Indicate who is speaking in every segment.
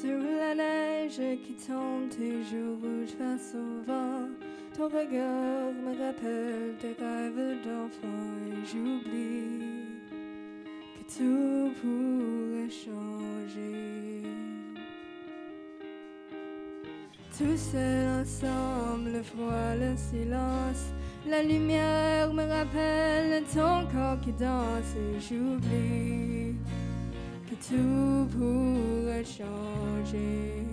Speaker 1: Sur la neige qui tombe, tes joues rouges face au vent. Ton regard me rappelle tes rêves d'enfant et j'oublie que tout pourrait changer. Tout seul ensemble, le froid, le silence, la lumière me rappelle ton corps qui danse et j'oublie que tout pourrait changer.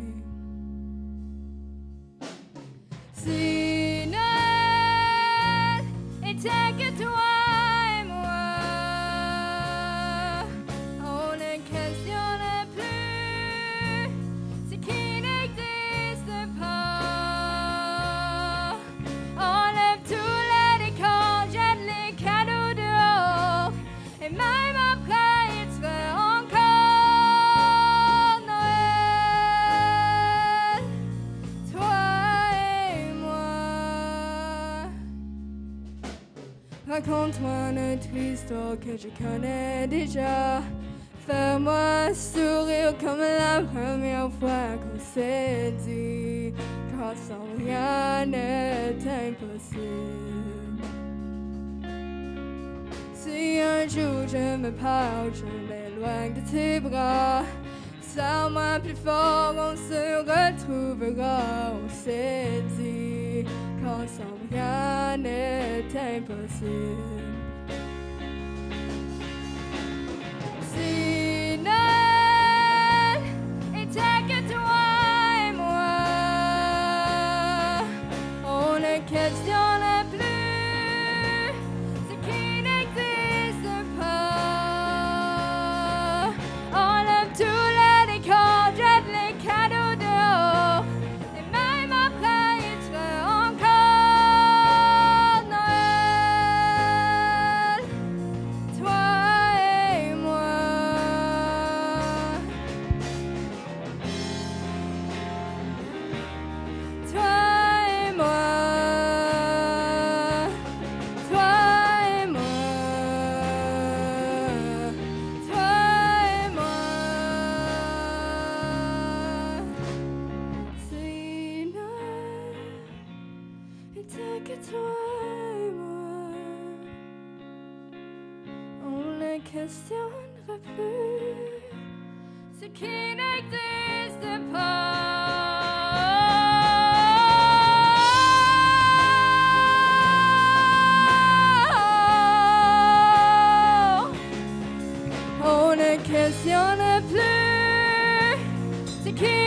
Speaker 1: Si Raconte-moi notre histoire que je connais déjà. Fais-moi sourire comme la première fois qu'on s'est dit. Car sans rien n'est impossible. Si un jour je me parle, je m'éloigne de tes bras. Serre-moi plus fort, on se retrouvera, on s'est dit. Quand sans rien n'est impossible. Si questionnerai plus ce qui n'existe pas. On ne questionne plus ce qui